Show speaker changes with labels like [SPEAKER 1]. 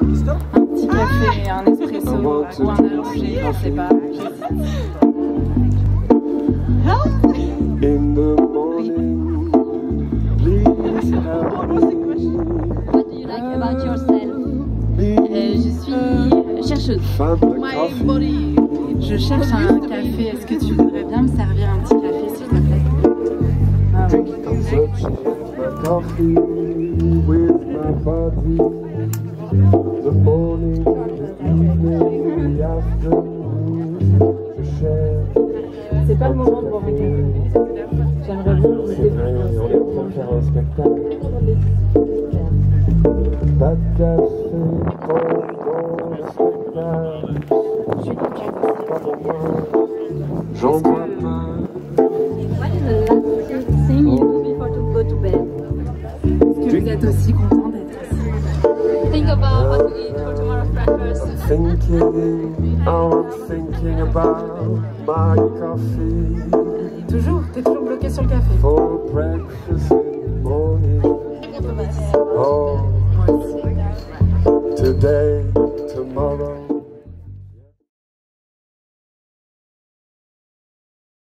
[SPEAKER 1] Un petit café, un espresso ou un allongé, je sais pas.
[SPEAKER 2] In the morning,
[SPEAKER 3] What do you like about yourself?
[SPEAKER 1] Je suis chercheuse.
[SPEAKER 2] coffee.
[SPEAKER 1] Je cherche un café. Est-ce que tu voudrais bien me servir un petit café, s'il te plaît? Ah. C'est pas le moment de boire un café. J'aimerais bien vous
[SPEAKER 2] C'est vrai, on est en train de faire un spectacle. J'en bois pas.
[SPEAKER 3] What is the last thing you do before to go to bed?
[SPEAKER 1] Est-ce que vous êtes aussi content
[SPEAKER 3] breakfast.
[SPEAKER 2] Thinking, I'm thinking about my coffee
[SPEAKER 1] Toujours T'es toujours bloqué sur le café
[SPEAKER 2] for breakfast in the morning. Oh, today,